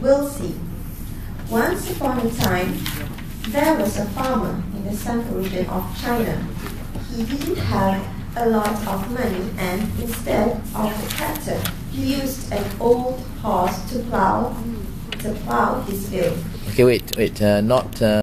We'll see. Once upon a time, there was a farmer in the central region of China. He didn't have a lot of money and instead of a tractor, he used an old horse to plow to plow his field. Okay, wait, wait, uh, not. Uh